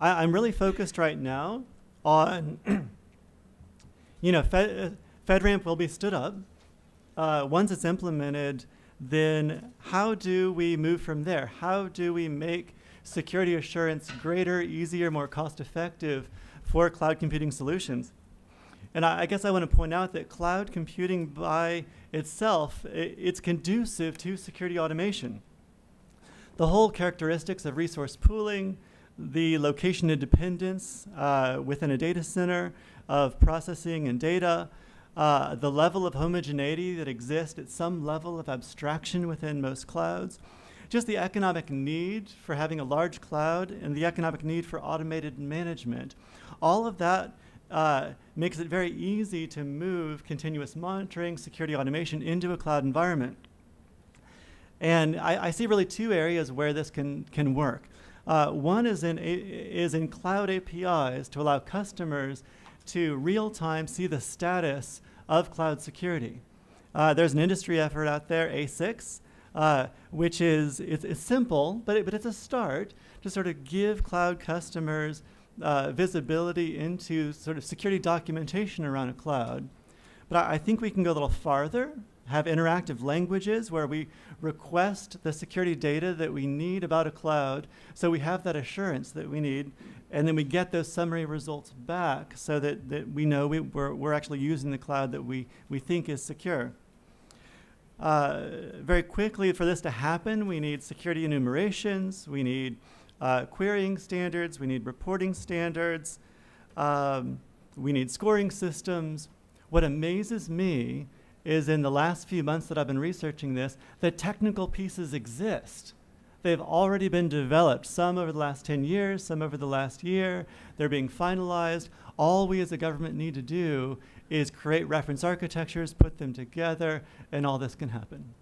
I, am really focused right now on, you know, Fed, FedRAMP will be stood up. Uh, once it's implemented, then how do we move from there? How do we make security assurance greater, easier, more cost effective for cloud computing solutions? And I, I guess I want to point out that cloud computing by itself, it, it's conducive to security automation. The whole characteristics of resource pooling, the location independence uh, within a data center of processing and data, uh, the level of homogeneity that exists at some level of abstraction within most clouds, just the economic need for having a large cloud and the economic need for automated management. All of that uh, makes it very easy to move continuous monitoring, security automation into a cloud environment. And I, I see really two areas where this can, can work. Uh, one is in, is in cloud APIs to allow customers to real time see the status of cloud security. Uh, there's an industry effort out there, A6, uh, which is it's, it's simple, but, it, but it's a start to sort of give cloud customers uh, visibility into sort of security documentation around a cloud. But I, I think we can go a little farther, have interactive languages where we request the security data that we need about a cloud so we have that assurance that we need and then we get those summary results back so that, that we know we, we're, we're actually using the cloud that we, we think is secure. Uh, very quickly, for this to happen, we need security enumerations, we need uh, querying standards, we need reporting standards, um, we need scoring systems. What amazes me is in the last few months that I've been researching this, the technical pieces exist. They've already been developed, some over the last 10 years, some over the last year. They're being finalized. All we as a government need to do is create reference architectures, put them together, and all this can happen.